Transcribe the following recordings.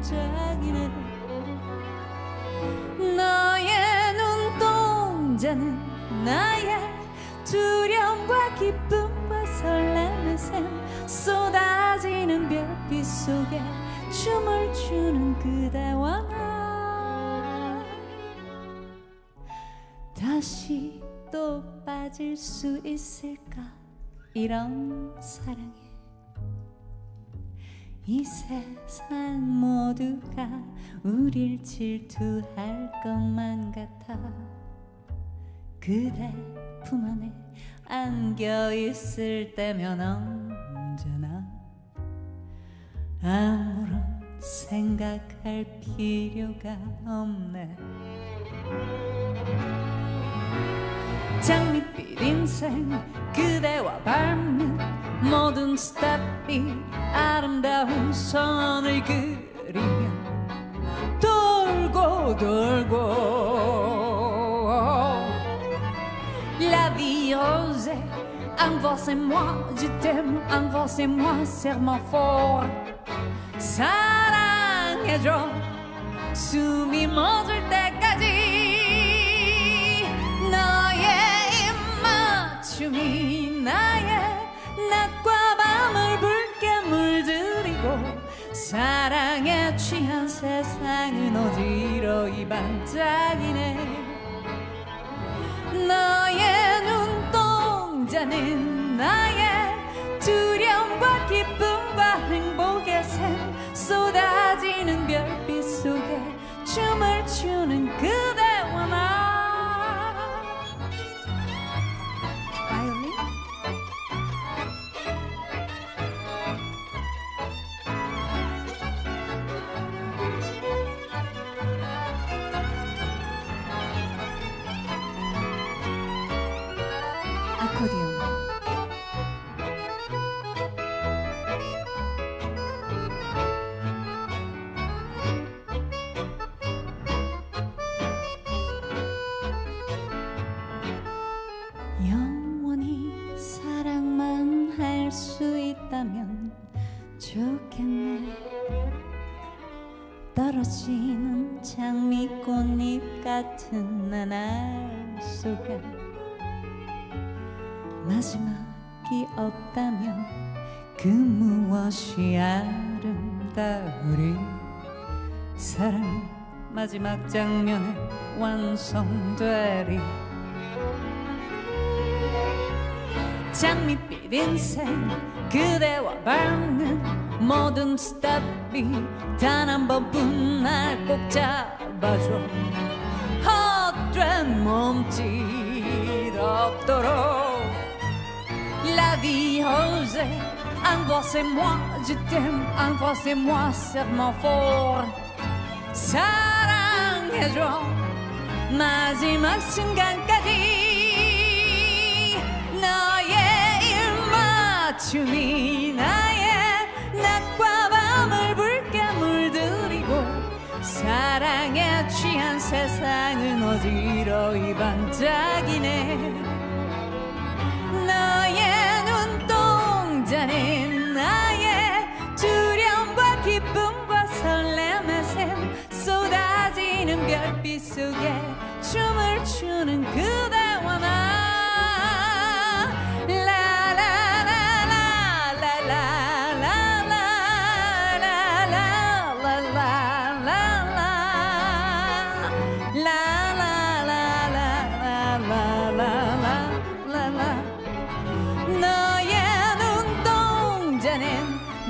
반짝이네. 너의 눈동자는 나의 두려움과 기쁨과 설렘의 샘 쏟아지는 별빛 속에 춤을 추는 그대와 나 다시 또 빠질 수 있을까? 이런 사랑에 이 세상 모두가 우릴 질투할 것만 같아. 그대 품 안에 안겨 있을 때면 언제나 아무런 생각할 필요가 없네. 장밋빛 인생 그대와 밟는 모든 스텝이 아름다운 선을 그리며 돌고 돌고 La vie rose Envoie-moi, je t'aime Envoie-moi, serment fort 사랑해줘 숨이 멎을 때까지 너의 입맞춤이 나의 취한 세상은 어지러이 반짝이네. 너의 눈동자는 나의 두려움과 기쁨과 행복의 샘 쏟아지는 별빛 속에 춤을 추는 그대 할 수 있다면 좋겠네. 떨어지는 장미꽃잎 같은 나날 속에 마지막이 없다면 그 무엇이 아름다우리? 사랑 마지막 장면에 완성되리 장밋빛 인생 그대와 밟는 모든 스텝이 단 한 번뿐 날 꼭 잡아줘 헛된 몸짓 없도록 La vie rose Embrassez-moi, je t'aime Embrassez-moi, serment fort 사랑해줘 마지막 순간까지 춤이 나의 낮과 밤을 붉게 물들이고 사랑에 취한 세상은 어지러이 반짝이네? 너의 눈동자는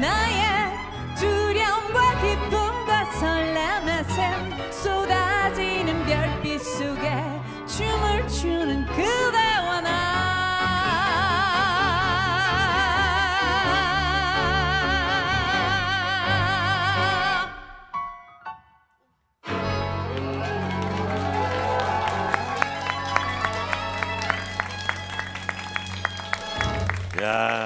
나의 두려움과 기쁨과 설렘의 샘 쏟아지는 별빛 속에 춤을 추는 그대와 나 야.